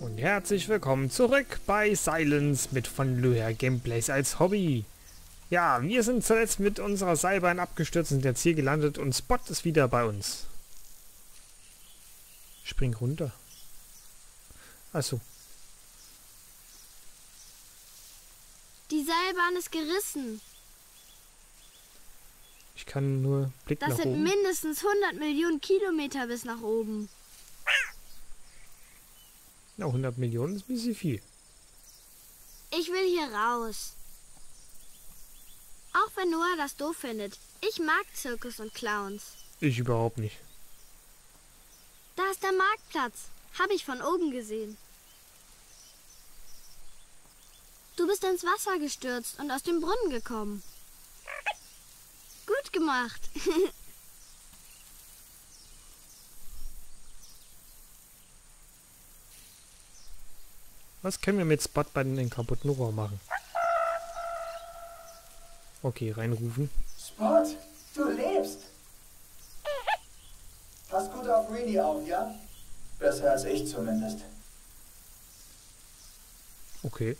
Und herzlich willkommen zurück bei Silence mit von Löher Gameplays als Hobby. Ja, wir sind zuletzt mit unserer Seilbahn abgestürzt und sind jetzt hier gelandet und Spot ist wieder bei uns. Spring runter. Achso. Die Seilbahn ist gerissen. Ich kann nur Blick Das nach sind oben. mindestens 100 Millionen Kilometer bis nach oben. Na, 100 Millionen ist ein bisschen viel. Ich will hier raus. Auch wenn Noah das doof findet. Ich mag Zirkus und Clowns. Ich überhaupt nicht. Da ist der Marktplatz. Habe ich von oben gesehen. Du bist ins Wasser gestürzt und aus dem Brunnen gekommen. Gut gemacht. Was können wir mit Spot bei den kaputten Rohr machen? Okay, reinrufen. Spot, du lebst. Pass gut auf Reedy auf, ja? Besser als ich zumindest. Okay.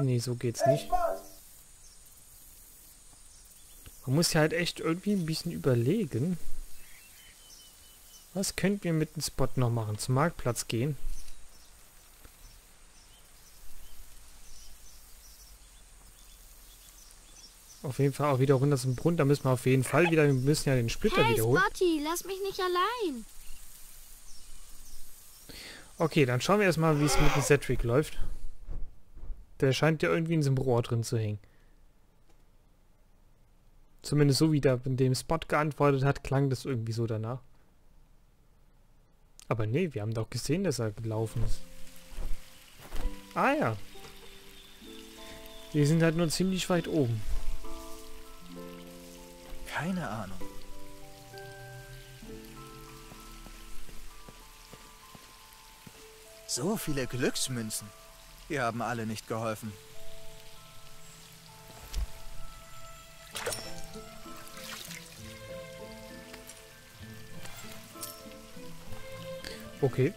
Nee, so geht's nicht. Man muss ja halt echt irgendwie ein bisschen überlegen. Was könnten wir mit dem Spot noch machen? Zum Marktplatz gehen? Auf jeden Fall auch wieder runter zum Brunnen. Da müssen wir auf jeden Fall wieder. Wir müssen ja den Splitter hey, wiederholen. Spotty, lass mich nicht allein. Okay, dann schauen wir erstmal, wie es mit dem Cedric läuft. Der scheint ja irgendwie in diesem Rohr drin zu hängen. Zumindest so wie der in dem Spot geantwortet hat, klang das irgendwie so danach. Aber nee, wir haben doch gesehen, dass er gelaufen ist. Ah ja. Wir sind halt nur ziemlich weit oben. Keine Ahnung. So viele Glücksmünzen. Die haben alle nicht geholfen. Okay.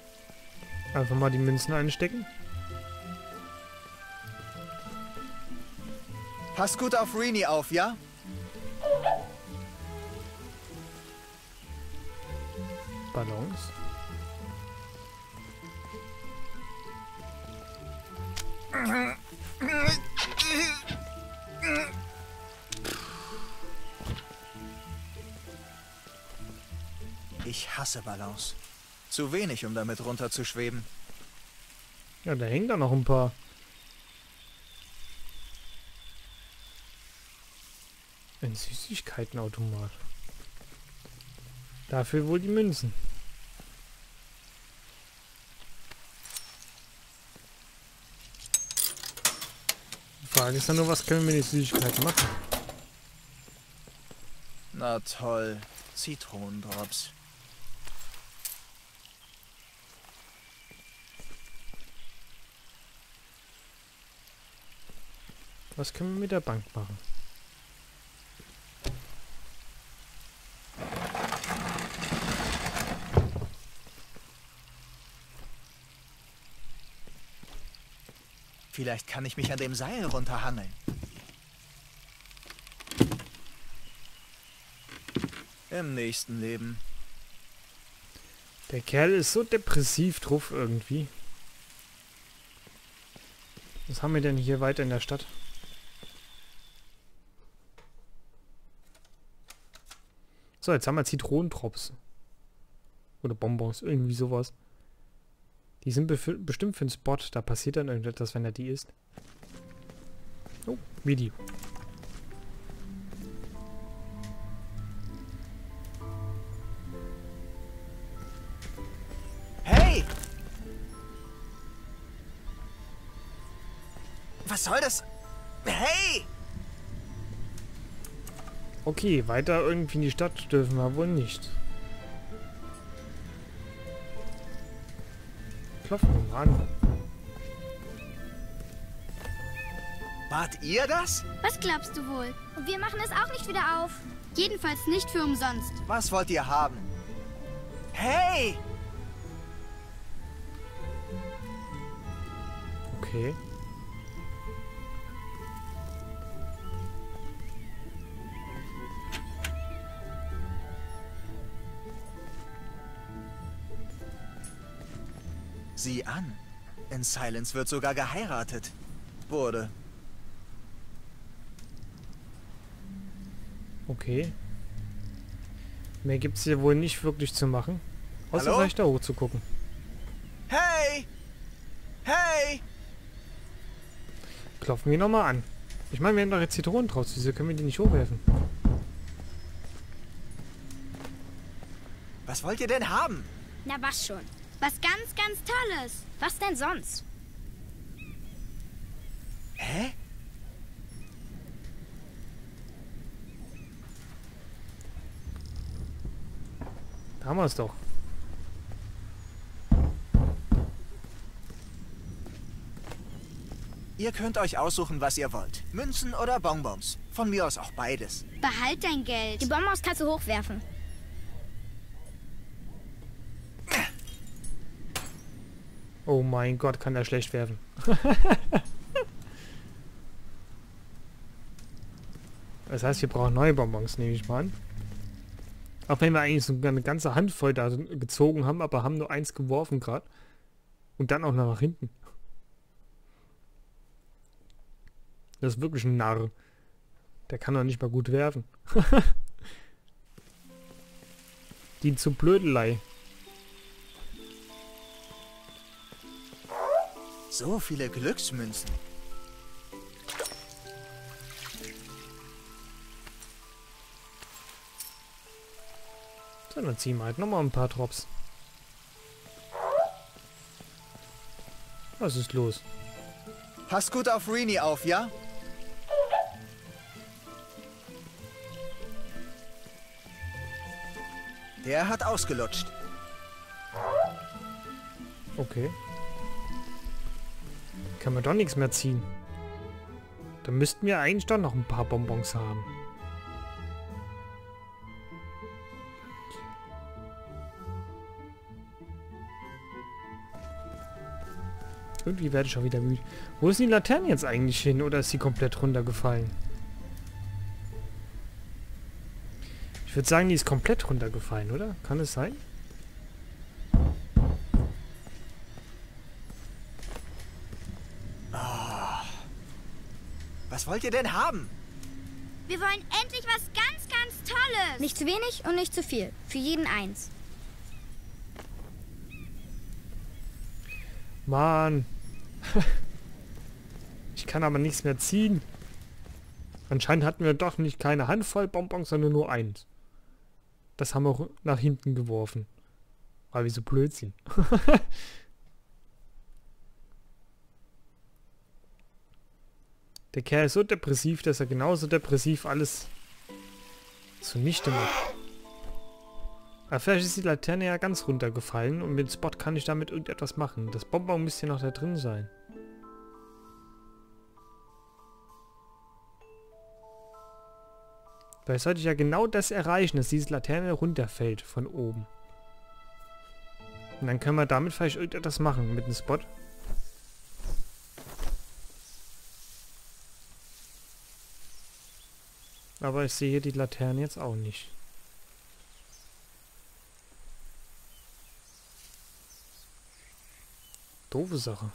Einfach mal die Münzen einstecken. Pass gut auf Reedy auf, ja? Ballons. Ich hasse Ballons. Zu wenig, um damit runterzuschweben. Ja, da hängen da noch ein paar. Ein Süßigkeitenautomat. Dafür wohl die Münzen. Die Frage ist dann nur, was können wir mit den Süßigkeiten machen? Na toll. Zitronendrops. Was können wir mit der Bank machen? Vielleicht kann ich mich an dem Seil runterhangeln. Im nächsten Leben. Der Kerl ist so depressiv drauf irgendwie. Was haben wir denn hier weiter in der Stadt? So, jetzt haben wir Zitronentrops. Oder Bonbons, irgendwie sowas. Die sind bestimmt für einen Spot. Da passiert dann irgendetwas, wenn er die isst. Oh, Video. Hey! Was soll das? Hey! Okay, weiter irgendwie in die Stadt dürfen wir wohl nicht. Klopfen wir mal an. Wart ihr das? Was glaubst du wohl? Und wir machen es auch nicht wieder auf. Jedenfalls nicht für umsonst. Was wollt ihr haben? Hey! Okay. Sieh an. In Silence wird sogar geheiratet. Wurde. Okay. Mehr gibt's hier wohl nicht wirklich zu machen. Außer Hallo? vielleicht da hoch zu gucken. Hey! Hey! Klopfen wir nochmal an. Ich meine, wir haben doch jetzt Zitronen draus. Wieso können wir die nicht hochwerfen? Was wollt ihr denn haben? Na was schon. Was ganz, ganz Tolles. Was denn sonst? Hä? Da haben wir es doch. Ihr könnt euch aussuchen, was ihr wollt. Münzen oder Bonbons. Von mir aus auch beides. Behalt dein Die Geld. Bonbons kannst du hochwerfen. Oh mein Gott, kann er schlecht werfen. das heißt, wir brauchen neue Bonbons, nehme ich mal an. Auch wenn wir eigentlich so eine ganze Handvoll da gezogen haben, aber haben nur eins geworfen gerade. Und dann auch noch nach hinten. Das ist wirklich ein Narr. Der kann doch nicht mal gut werfen. Die zu Blödelei. So viele Glücksmünzen. So, dann ziehen wir halt nochmal ein paar Drops. Was ist los? Passt gut auf Rini auf, ja? Der hat ausgelutscht. Okay. Kann man doch nichts mehr ziehen. Dann müssten wir eigentlich doch noch ein paar Bonbons haben. Irgendwie werde ich schon wieder müde. Wo ist die Laterne jetzt eigentlich hin? Oder ist sie komplett runtergefallen? Ich würde sagen, die ist komplett runtergefallen, oder? Kann es sein? Was wollt ihr denn haben? Wir wollen endlich was ganz, ganz Tolles. Nicht zu wenig und nicht zu viel. Für jeden eins. Mann. ich kann aber nichts mehr ziehen. Anscheinend hatten wir doch nicht keine Handvoll Bonbons, sondern nur eins. Das haben wir auch nach hinten geworfen. Weil wir so blöd sind. Der Kerl ist so depressiv, dass er genauso depressiv alles zunichte macht. Aber vielleicht ist die Laterne ja ganz runtergefallen und mit dem Spot kann ich damit irgendetwas machen. Das Bonbon müsste ja noch da drin sein. Vielleicht sollte ich ja genau das erreichen, dass diese Laterne runterfällt von oben. Und dann können wir damit vielleicht irgendetwas machen mit dem Spot. Aber ich sehe die Laterne jetzt auch nicht. Doofe Sache.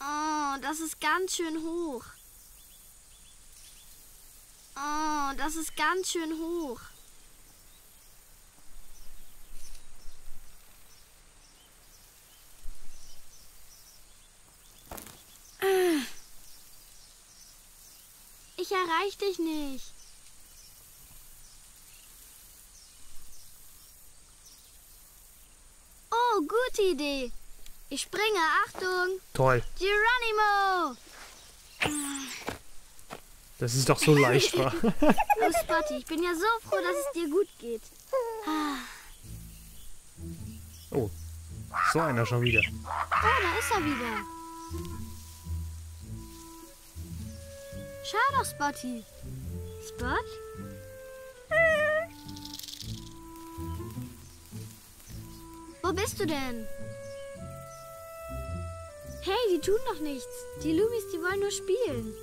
Oh, das ist ganz schön hoch. Oh, das ist ganz schön hoch. Ich erreich dich nicht. Oh, gute Idee. Ich springe. Achtung. Toll. Geronimo. Das ist doch so leicht, war. Oh, Spotty, ich bin ja so froh, dass es dir gut geht. Oh. So einer schon wieder. Oh, da ist er wieder. Schau doch, Spotty. Spot? Wo bist du denn? Hey, die tun doch nichts. Die Lumis, die wollen nur spielen.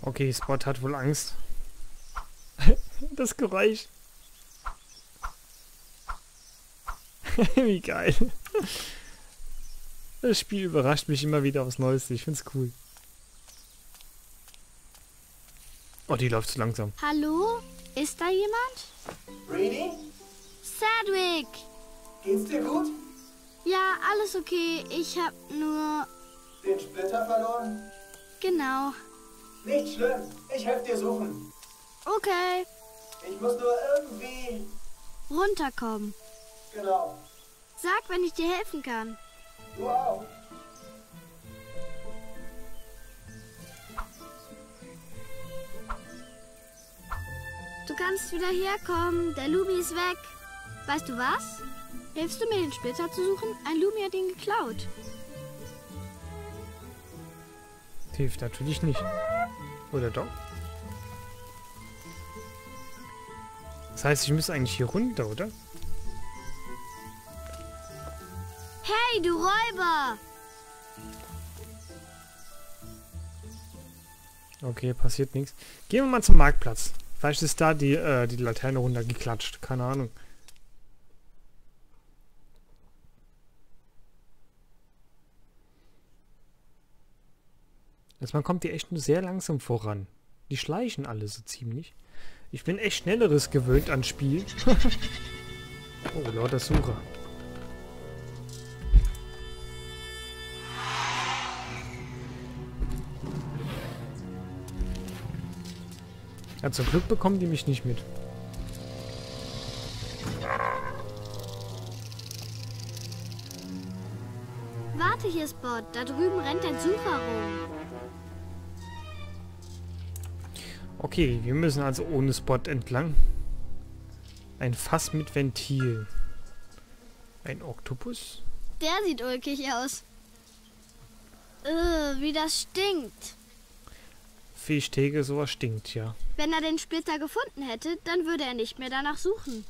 Okay, Spot hat wohl Angst. das Geräusch. Wie geil. Das Spiel überrascht mich immer wieder aufs Neueste. Ich find's cool. Oh, die läuft zu langsam. Hallo? Ist da jemand? Greenie, Sadwick! geht's dir gut? Ja, alles okay. Ich hab nur... Den Splitter verloren? Genau. Nicht schlimm, ich helfe dir suchen. Okay. Ich muss nur irgendwie... Runterkommen. Genau, Sag, wenn ich dir helfen kann. du auch. Du kannst wieder herkommen. Der Lumi ist weg. Weißt du was? Hilfst du mir, den Splitter zu suchen? Ein Lumi hat ihn geklaut. Hilft natürlich nicht. Oder doch? Das heißt, ich müsste eigentlich hier runter, oder? Du Räuber! Okay, passiert nichts. Gehen wir mal zum Marktplatz. Vielleicht ist da die, äh, die Laterne runtergeklatscht. Keine Ahnung. Also man kommt hier echt nur sehr langsam voran. Die schleichen alle so ziemlich. Ich bin echt Schnelleres gewöhnt an Spiel. oh, lauter Sucher. Ja, zum Glück bekommen die mich nicht mit. Warte hier, Spot. Da drüben rennt ein Sucher rum. Okay, wir müssen also ohne Spot entlang. Ein Fass mit Ventil. Ein Oktopus? Der sieht ulkig aus. Äh, wie das stinkt. Fischtheke, sowas stinkt, ja. Wenn er den Splitter gefunden hätte, dann würde er nicht mehr danach suchen.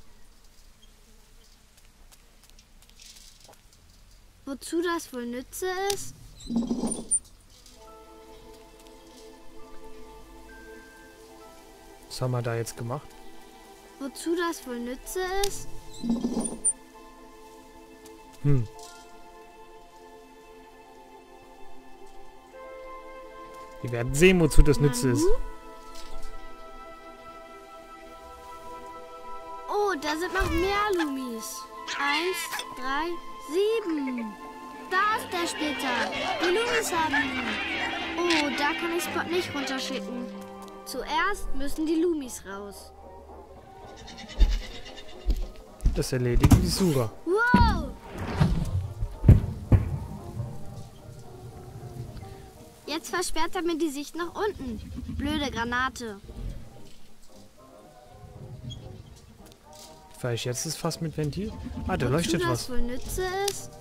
Wozu das wohl nütze ist? Was haben wir da jetzt gemacht? Wozu das wohl nütze ist? Hm. Wir werden sehen, wozu das nütze ist. Oh, da sind noch mehr Lumis. Eins, drei, sieben. Da ist der Splitter. Die Lumis haben ihn. Oh, da kann ich Spot nicht runterschicken. Zuerst müssen die Lumis raus. Das erledigen die Sucher. Wow! Jetzt versperrt er mir die Sicht nach unten. Blöde Granate. Vielleicht jetzt ist Fass mit Ventil? Ah, da Wozu leuchtet was. wohl nütze ist?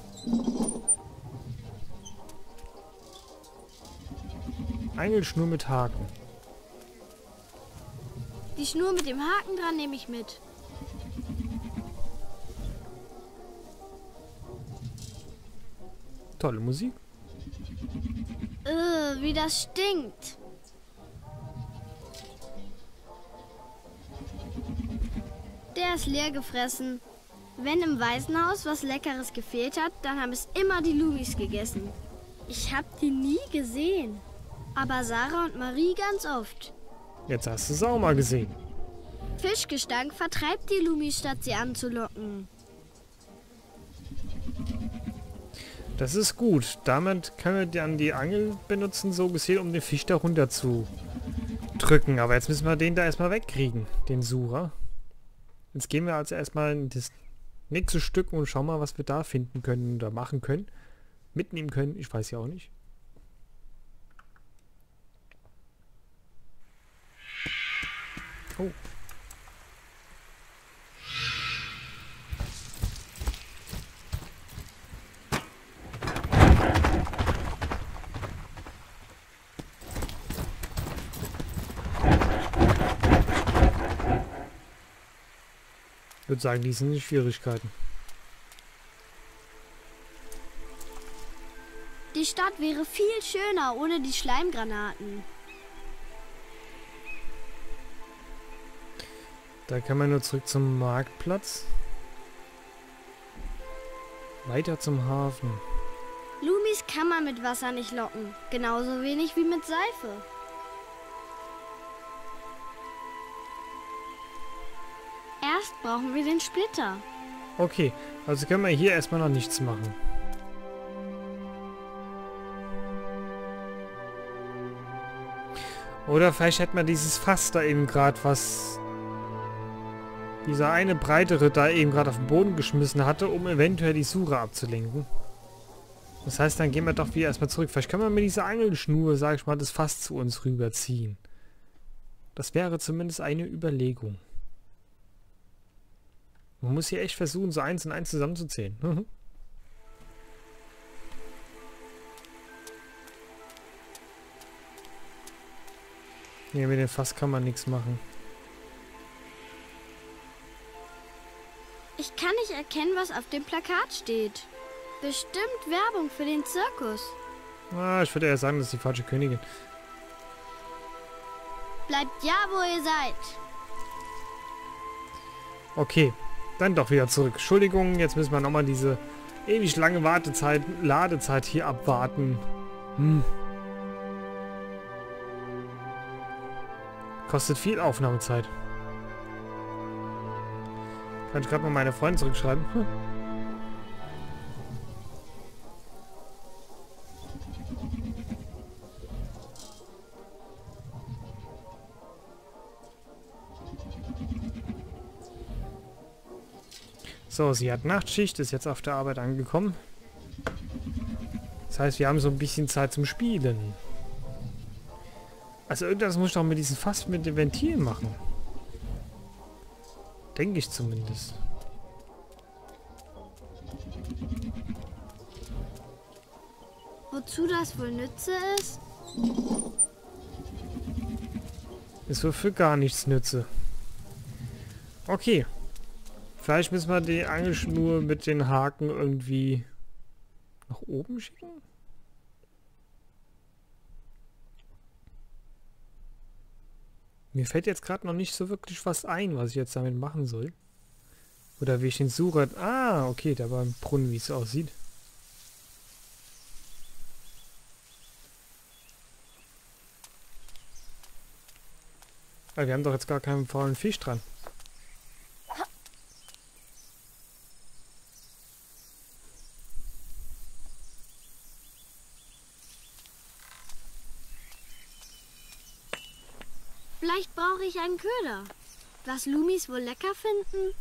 Engelschnur mit Haken. Die Schnur mit dem Haken dran nehme ich mit. Tolle Musik. Äh, wie das stinkt. Der ist leer gefressen. Wenn im Waisenhaus was Leckeres gefehlt hat, dann haben es immer die Lumis gegessen. Ich hab die nie gesehen. Aber Sarah und Marie ganz oft. Jetzt hast du es auch mal gesehen. Fischgestank vertreibt die Lumis, statt sie anzulocken. Das ist gut. Damit können wir dann die Angel benutzen, so gesehen, um den Fisch da runter zu drücken. Aber jetzt müssen wir den da erstmal wegkriegen, den Sucher. Jetzt gehen wir also erstmal in das nächste Stück und schauen mal, was wir da finden können oder machen können. Mitnehmen können, ich weiß ja auch nicht. Oh. Würde sagen, die sind die Schwierigkeiten. Die Stadt wäre viel schöner ohne die Schleimgranaten. Da kann man nur zurück zum Marktplatz. Weiter zum Hafen. Lumis kann man mit Wasser nicht locken. Genauso wenig wie mit Seife. Brauchen wir den Splitter. Okay, also können wir hier erstmal noch nichts machen. Oder vielleicht hätten wir dieses Fass da eben gerade, was dieser eine breitere da eben gerade auf den Boden geschmissen hatte, um eventuell die Suche abzulenken. Das heißt, dann gehen wir doch wieder erstmal zurück. Vielleicht können wir mit dieser Angelschnur, sag ich mal, das Fass zu uns rüberziehen. Das wäre zumindest eine Überlegung. Man muss hier echt versuchen, so eins und eins zusammenzuzählen. Mhm. Nee, mit dem Fass kann man nichts machen. Ich kann nicht erkennen, was auf dem Plakat steht. Bestimmt Werbung für den Zirkus. Ah, ich würde eher sagen, das ist die falsche Königin. Bleibt ja, wo ihr seid. Okay, dann doch wieder zurück. Entschuldigung, jetzt müssen wir nochmal diese ewig lange Wartezeit, Ladezeit hier abwarten. Hm. Kostet viel Aufnahmezeit. Kann ich gerade mal meine Freunde zurückschreiben? Hm. So, sie hat Nachtschicht, ist jetzt auf der Arbeit angekommen. Das heißt, wir haben so ein bisschen Zeit zum Spielen. Also irgendwas muss ich doch mit diesem Fass mit dem Ventil machen. Denke ich zumindest. Wozu das wohl nütze ist? Es wird für gar nichts nütze. Okay. Vielleicht müssen wir die Angelschnur mit den Haken irgendwie nach oben schicken? Mir fällt jetzt gerade noch nicht so wirklich was ein, was ich jetzt damit machen soll. Oder wie ich den suche. Ah, okay, da war ein Brunnen, wie es aussieht. Aber wir haben doch jetzt gar keinen faulen Fisch dran. Vielleicht brauche ich einen Köder. Was Lumis wohl lecker finden?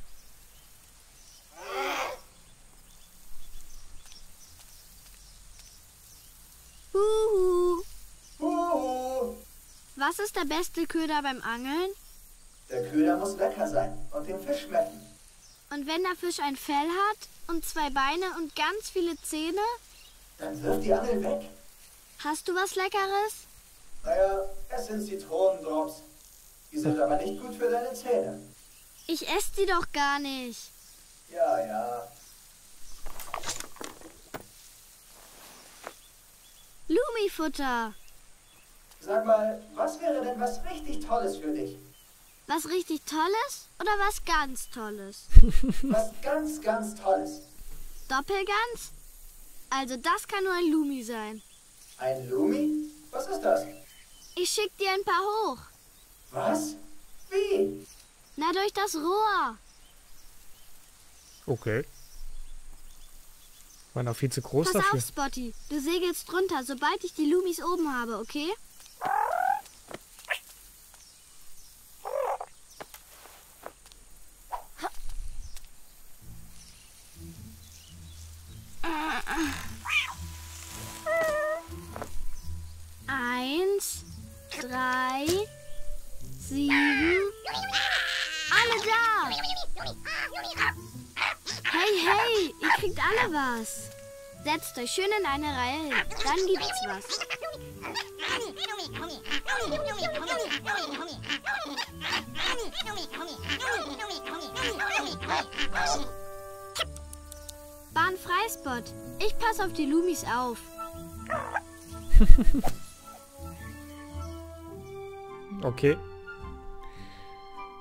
Huhu. Huhu. Was ist der beste Köder beim Angeln? Der Köder muss lecker sein und dem Fisch schmecken. Und wenn der Fisch ein Fell hat und zwei Beine und ganz viele Zähne? Dann wirf die Angel weg. Hast du was Leckeres? Naja, es sind Zitronendrops. Die sind aber nicht gut für deine Zähne. Ich esse die doch gar nicht. Ja, ja. Lumifutter. Sag mal, was wäre denn was richtig Tolles für dich? Was richtig Tolles oder was ganz Tolles? Was ganz, ganz Tolles. Doppelgans? Also das kann nur ein Lumi sein. Ein Lumi? Was ist das? Ich schick dir ein paar hoch. Was? Wie? Na, durch das Rohr. Okay. War noch viel zu groß Pass dafür. auf, Spotty. Du segelst runter, sobald ich die Lumis oben habe, okay? Eins, drei, sieben. Alle da! Hey, hey, ihr kriegt alle was. Setzt euch schön in eine Reihe hin. Dann gibt's was. Bahn Freispot. Ich passe auf die Lumis auf. Okay.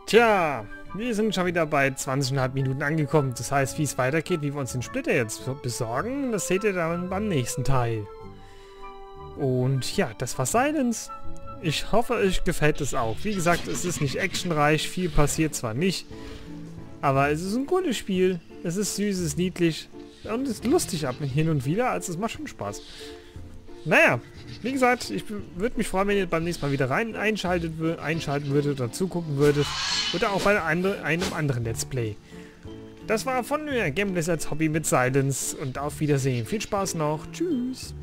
Tja, wir sind schon wieder bei 20,5 Minuten angekommen. Das heißt, wie es weitergeht, wie wir uns den Splitter jetzt besorgen, das seht ihr dann beim nächsten Teil. Und ja, das war Silence. Ich hoffe, euch gefällt es auch. Wie gesagt, es ist nicht actionreich, viel passiert zwar nicht, aber es ist ein gutes Spiel. Es ist süß, es ist niedlich und es ist lustig ab hin und wieder, also es macht schon Spaß. Naja, wie gesagt, ich würde mich freuen, wenn ihr beim nächsten Mal wieder rein einschaltet, einschalten würdet oder zugucken würdet. Oder auch bei einem anderen Let's Play. Das war von mir, Gameplays als Hobby mit Silence und auf Wiedersehen. Viel Spaß noch. Tschüss.